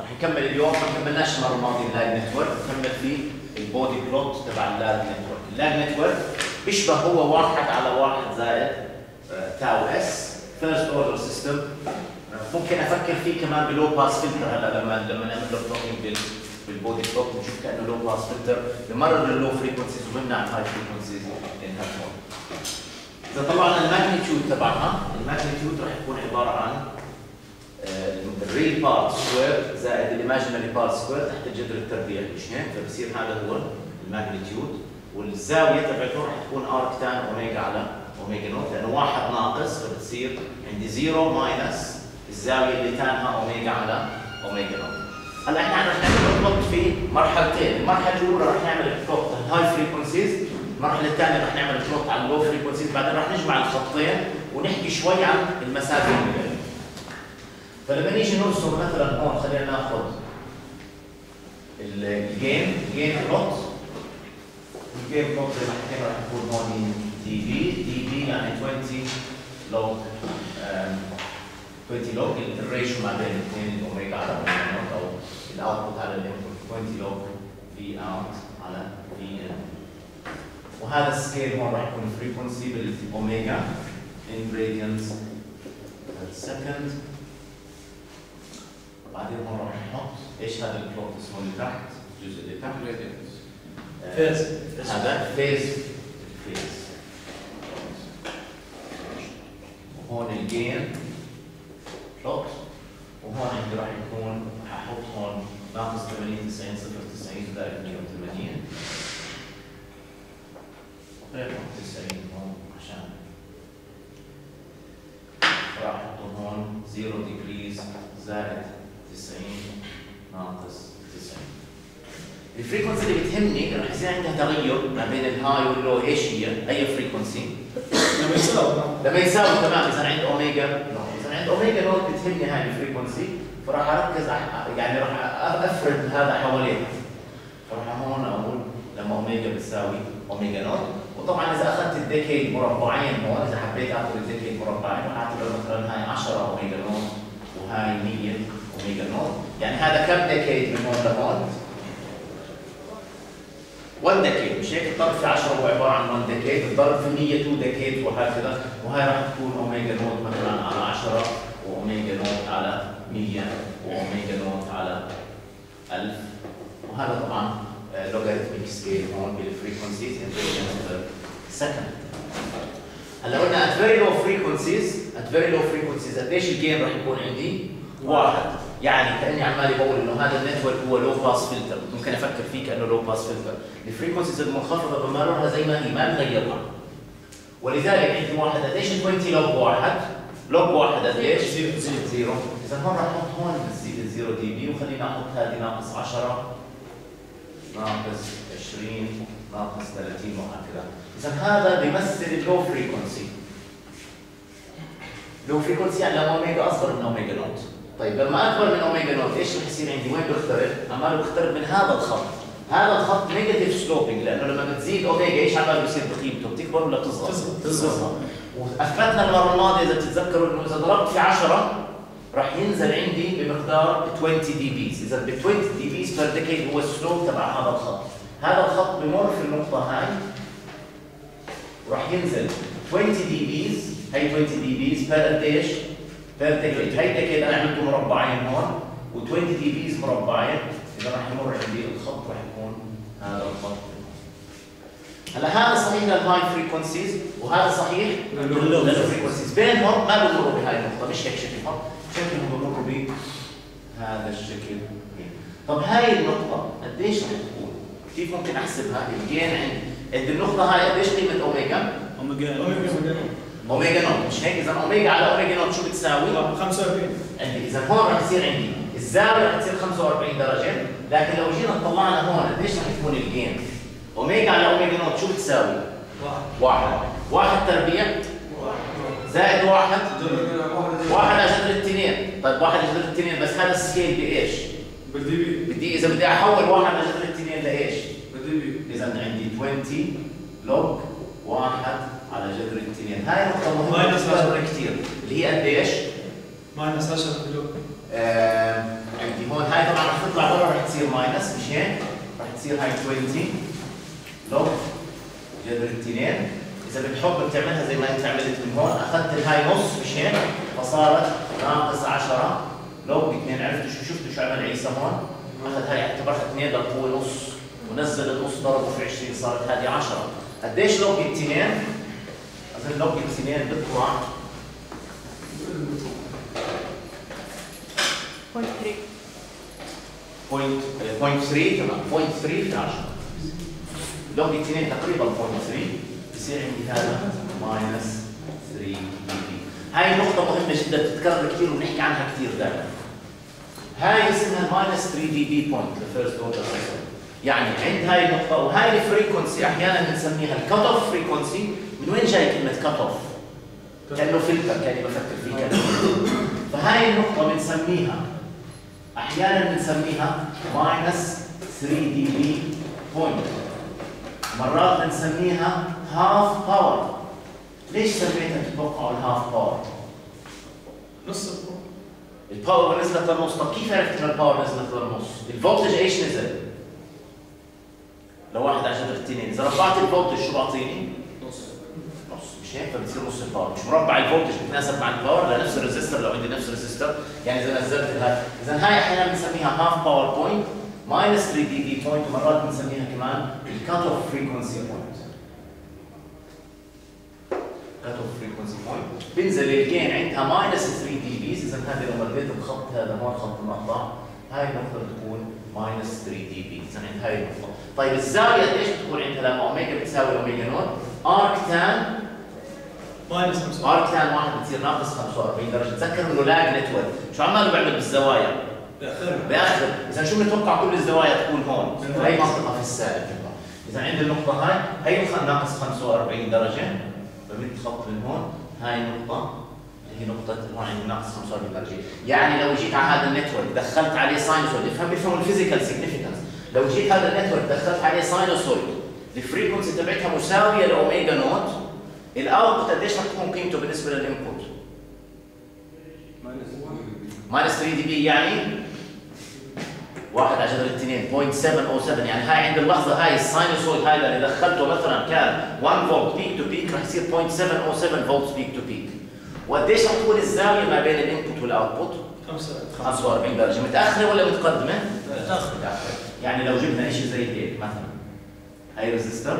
رح نكمل اليوم ما كملناش المرة الماضية اللاج نتورك نكمل في البودي بلوت تبع اللاج نتورك. اللاج نتورك بيشبه هو واحد على واحد زائد آه، tau s first order system ممكن أفكر فيه كمان ب low pass filter. هلأ لما لما نعمل له plotting بال Bode plot بنشوف كأنه low pass filter بمرر ال low frequencies وبمنع ال high frequencies ان إذا طلعنا ال magnitude تبعها ال magnitude رح يكون عبارة عن ال real part square زائد ال imaginary part square تحت الجذر التربيعي مش هيك فبصير هذا هو ال magnitude. والزاوية تبعته رح تكون arc tan omega على omega naught لأنه واحد ناقص فبتصير عندي zero minus الزاوية اللي tan ها omega على omega naught هلا إحنا رح plot في مرحلتين. المرحلة الأولى رح نعمل plot ال high frequencies المرحلة الثانية رح نعمل plot على ال low frequencies بعدين رح نجمع الخطين ونحكي شوي عن المسافة. اللي فلما نيجي نرسم مثلا هون خلينا ناخذ ال gain gain plot ال gain plot زي ما حكينا رح يكون هون dB dB يعني 20 log 20 log ال ratio ما بين الاثنين الأوميجا على omega naught أو ال output على ال input. 20 log V out على V in وهذا ال scale هون راح يكون frequency بال omega in radians second. بعدين هون راح نحط إيش هذا ال plot اسمه اللي تحت؟ الجزء اللي تحت. آه، phase. هذا phase phase وهون ال gain plot وهون عندي راح يكون ححط هون ناقص 80 90 0 90 زائد 180 غير 90 هون عشان راح أحطه هون. 0 degrees زائد 90 ناقص 90 ال frequency اللي بتهمني رح يصير عندها تغير ما بين ال high وال low إيش هي؟ أي frequency؟ لما يساوي. لما يساوي تمام اذا عند omega naught. اذا عند omega naught بتهمني هاي ال frequency فراح أركز يعني راح أفرد هذا حواليها. فراح هون أقول لما أوميجا بتساوي omega naught. وطبعا إذا أخذت ال decade مربعين هون إذا حبيت أخذ ال decade مربعين راح أعتبر مثلا هاي 10 omega naught وهاي 100 omega naught يعني هذا كم decade من هون لهون 1 decade مش هيك؟ الضرب في 10 هو عبارة عن 1 decade الضرب في 100 2 decade وهكذا. وهي راح تكون omega naught مثلا على 10 و omega naught على 100 و omega naught على 1000 وهذا طبعا logarithmic scale هون بال frequencies second. هلا قلنا at very low frequencies at very low frequencies قديش ال gain راح يكون عندي؟ واحد. يعني كأني عمال بقول إنه هذا ال network هو low pass filter ممكن أفكر فيه كأنه low pass filter ال frequencies المنخفضة بمررها زي ما هي ما بغيرها ولذلك عندي واحد قديش 20 log واحد؟ log واحد قديش؟ zero. zero zero. إذا هون راح أحط هون ال ze- ال zero dB وخليني أحط هذه ناقص 10 ناقص 20 ناقص 30 وهكذا. إذا هذا بيمثل ال low frequency low frequency يعني اوميجا أصغر من omega naught طيب لما أكبر من omega naught إيش رح يصير عندي وين بيقترب؟ عمال بيقترب من هذا الخط هذا الخط negative sloping لأنه لما بتزيد أوميجا إيش عمال بيصير بقيمته بتكبر ولا بتصغر؟ تصغر. تصغر واثبتنا المرة الماضية إذا تتذكروا إنه إذا ضربت في 10 راح ينزل عندي بمقدار 20 dBs إذا ب 20 dBs per decade هو ال slope تبع هذا الخط هذا الخط بمر في النقطة هاي وراح ينزل 20 dBs هي 20 dBs per قديش؟ per decade هي decade أنا عملته مربعين هون و20 dBs مربعين إذا راح يمر عندي الخط راح يكون هذا الخط هلا هذا صحيح لل high frequencies وهذا صحيح لل low. لل frequencies بينهم ما بمروا بهاي النقطة مش هيك شكلهم شكلهم بمروا بهذا الشكل طب هاي النقطة قديش رح تكون؟ كيف ممكن احسبها؟ ال gain عند عند النقطة هاي قديش قيمة omega؟ omega omega naught. مش هيك؟ إذا أوميجا على omega naught شو بتساوي؟ 45 عندي إذا هون رح يصير عندي. الزاوية رح تصير 45 درجة. لكن لو جينا طلعنا هون قديش رح يكون ال gain؟ omega على omega naught شو بتساوي؟ واحد. واحد. واحد تربيع. زائد واحد. واحد. على جذر الاثنين. طيب واحد على جذر الاثنين بس هذا ال scale بإيش؟ بال dB. بدي إذا بدي أحول واحد على جذر الاثنين لإيش؟ بال dB. إذا عندي 20 log واحد على جذر الاثنين هاي نقطة مهمة minus بالنسبة عشرة. لنا كثير اللي هي قديش؟ minus 10 كيلو آه عندي هون هاي minus مش هيك؟ راح تصير هاي 20 log جذر الاثنين إذا بتحب بتعملها زي ما أنت عملت من هون أخذت الهاي نص مش هيك؟ فصارت ناقص 10 log 2 عرفتوا شو شفتوا شو عمل عيسى هون؟ أخذ هاي اعتبرها 2 للقوه نص ونزل النص ضربه في 20 صارت هذه 10 قديش log الاثنين؟ اظن log الاثنين بيطلع point 3 point point 3 تمام. point 3 في 10 log الاثنين تقريبا point 3 بصير عندي هذا minus 3 d هاي نقطة مهمة جدا بتتكرر كثير وبنحكي عنها كثير دائما. هاي اسمها minus 3 dB point ال first order يعني عند هاي النقطة وهاي ال frequency أحيانا بنسميها ال cutoff frequency من وين جاي كلمة cutoff؟ كأنه فلتر كأني بفكر فيه كأنه فهاي النقطة بنسميها أحيانا بنسميها minus 3 dB point مرات بنسميها half power ليش سميتها تتوقعوا ال half power؟ نص. ال power نزلت للنص طب كيف عرفت ان ال power نزلت للنص؟ ال voltage إيش نزل؟ لو واحد جذر الاثنين إذا رفعت ال voltage شو بعطيني؟ نص. نص. مش هيك؟ فبتصير نص ال power. مش مربع ال voltage بتناسب مع ال power لنفس ال resistor لو عندي نفس ال resistor يعني إذا نزلت هاي إذا هاي أحيانا بنسميها half power point minus 3 dB point ومرات بنسميها كمان ال cutoff frequency point cutoff frequency point بينزل ال gain عندها minus 3 dBs إذا هذا لو مديت الخط هذا هون خط المقطع هاي النقطة بتكون minus 3 dB. عند هاي النقطة طيب الزاوية قديش بتكون عندها لما أوميجا بتساوي omega naught؟ arc tan minus 5 arc tan واحد بتصير ناقص 45 درجة. تذكر إنه lag network شو عماله بيعمل بالزوايا؟ بأخر بأخر اذا شو بنتوقع كل الزوايا تكون هون؟ هي منطقة في السالب اذا عندي النقطة هاي هي ناقص 45 درجة. بمد خط من هون. هاي النقطه اللي هي نقطة عندي ناقص 45 درجة، يعني لو جيت على هذا ال network دخلت عليه sinusoid، افهم بيفهموا ال physical significance، لو جيت هذا ال network دخلت عليه sinusoid، ال frequency تبعتها مساوية ل omega naught، ال output قديش رح تكون قيمته بالنسبة لل input؟ minus 3 dB يعني واحد على جذر الاثنين 0.707 يعني هاي عند اللحظة هاي ال sinusoid هذا اللي دخلته مثلا كان 1 volt peak to peak رح يصير 0.707 volt peak to peak وقديش رح تكون الزاوية ما بين ال input وال output 5 45 درجة. متأخرة ولا متقدمة؟ متأخرة. يعني لو جبنا شيء زي هيك مثلا هاي resistor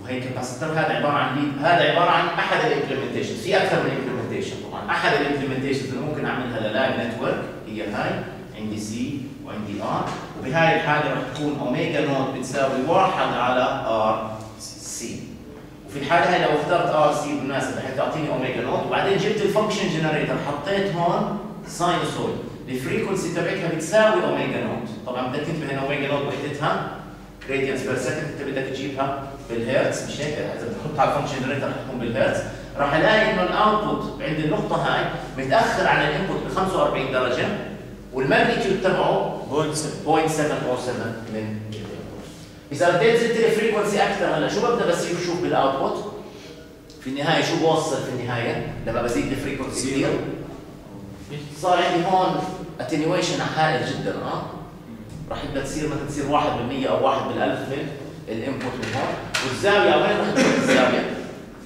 وهي capacitor هذا عبارة عن lead هذا عبارة عن أحد ال implementation في أكثر من implementation طبعا. أحد ال implementation اللي ممكن أعملها لل lag network هي هاي عندي C وعندي R وبهاي الحالة رح تكون omega naught بتساوي 1 على RC وفي الحالة هاي لو اخترت RC بالمناسبه حيث تعطيني omega naught وبعدين جبت ال function generator حطيت هون sinusoid ال frequency تبعتها بتساوي omega naught. طبعا بدك تنتبه إن omega naught وحدتها radians per second أنت بدك تجيبها بالهرتز مش هيك؟ إذا بتحطها على ال function generator رح تكون بالهرتز راح ألاقي إنه ال output عند النقطة هاي متأخر عن ال input ب 45 درجة وال magnitude تبعه 0.707 من اذا بديت زدت ال frequency أكثر هلا شو ببدأ بصير شوف بال output في النهاية شو بوصل في النهاية؟ لما بزيد ال frequency كثير صار عندي هون attenuation هائل جدا آه راح تبدا تصير مثلا تصير 1% أو 1 بالألف من ال input من هون. والزاوية وين راح تكون الزاوية؟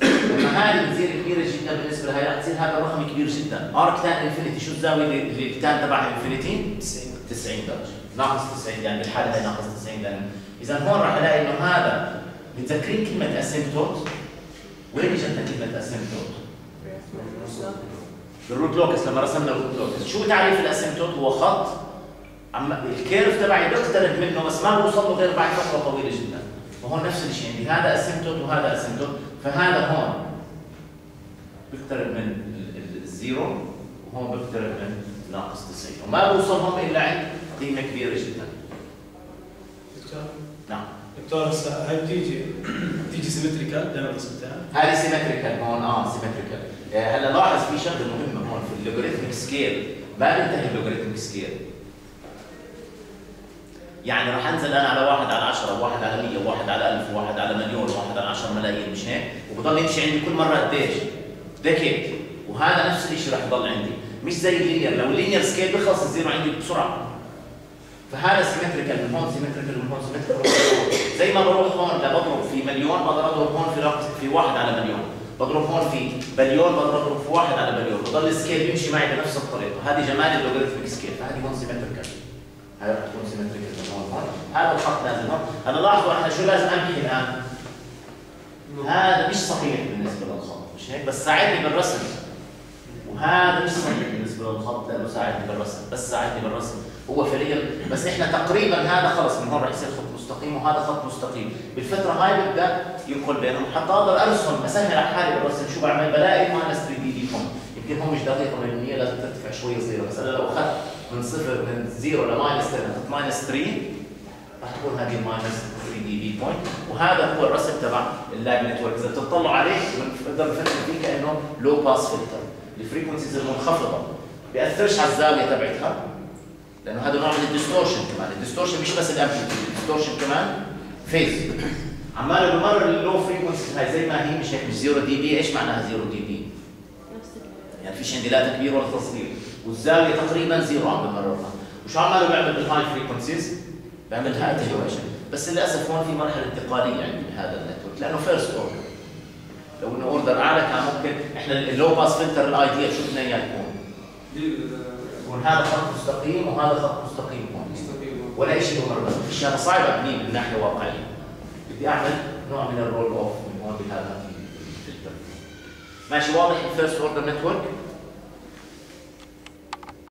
لما هذه بتصير كبيرة جدا بالنسبة لهي راح تصير هذا الرقم كبير جدا. arc tan infinity شو الزاوية اللي اللي ال tan تبعها infinity؟ 90 90 درجة. ناقص 90 يعني بالحالة هي ناقص 90 لأن إذا هون راح ألاقي إنه هذا متذكرين كلمة asymptote؟ وين إجتنا كلمة asymptote؟ بال root locus لما رسمنا ال root locus شو تعريف ال asymptote هو خط. عم ال curve تبعي بقترب منه بس ما بوصل له غير بعد فترة طويلة جدا. وهون نفس الشيء. عندي هذا asymptote وهذا asymptote فهذا هون بيقترب من ال- ال- ال zero وهون بيقترب من ناقص 90 وما بوصلهم إلا عند قيمة كبيرة جدا. نعم. دكتور هسه هاي بتيجي بتيجي symmetrical دائما رسمتها هذه symmetrical هون آه symmetrical هلا لاحظ في شغلة مهمة هون في ال logarithmic scale ما بينتهي ال logarithmic scale يعني راح أنزل أنا على واحد على 10 وواحد على 100 وواحد على 1000 وواحد على مليون وواحد على 10 ملايين مش هيك؟ وبضل يمشي عندي كل مرة قديش؟ decade وهذا نفس الشيء راح يضل عندي. مش زي ال linear لو ال linear scale بيخلص ال zero عندي بسرعة. فهذا symmetrical من هون symmetrical من هون symmetrical زي ما بروح هون لبضرب في مليون بقدر اضرب هون في رقم في واحد على مليون. بضرب هون في بليون بقدر اضرب في واحد على بليون. بضل ال scale يمشي معي بنفس الطريقة. هذه جمال ال logarithmic scale فهذه هون symmetrical هاي راح تكون symmetrical من هون. هون هذا الخط لازم هون. هلا لاحظوا إحنا شو لازم امحي الآن؟ هذا مش صحيح بالنسبة للخط مش هيك؟ بس ساعدني بالرسم. وهذا مش صحيح. بالنسبة للخط لأنه ساعدني بالرسم. بس ساعدني بالرسم. هو فعليا بس إحنا تقريبا هذا خلص من هون راح يصير خط مستقيم وهذا خط مستقيم. بالفترة هاي ببدأ ينقل بينهم. حتى أقدر ارسم أسهل على حالي بالرسم شو بعمل. بلاقي ماينس 3 دي هون يمكن هون مش دقيقة 100% لازم ترتفع شوي صغيرة. بس أنا لو أخذت من صفر من zero ل minus 10 minus 3 راح تكون هذه minus 3 dB point وهذا هو الرسم تبع ال lag network إذا بتطلعوا عليه بنقدر نفكر فيه كأنه low pass filter ال frequencies المنخفضة. بيأثرش على الزاوية تبعتها لأنه هذا نوع من ال distortion كمان. ال distortion مش بس ال amplitude ال distortion كمان phase عماله بمرر ال low frequencies هاي زي ما هي مش هيك؟ مش 0 dB إيش معناها 0 dB؟ يعني فيش عندي لا تكبير ولا تصغير والزاوية تقريبا zero عم بمررها. وشو عماله بيعمل بال high frequencies؟ بيعملها attenuation بس للأسف هون في مرحلة انتقالية عندي بهذا ال network لأنه first order لو إنه order أعلى كان ممكن إحنا ال low pass filter ال ideal شو بدنا اياه يكون؟ يكون هذا خط مستقيم وهذا خط مستقيم. ولا شيء فيش هذا صعب ابنيه من ناحية واقعية. بدي أعمل نوع من ال roll off من هون بهذا ماشي واضح الفيرست اوردر نتورك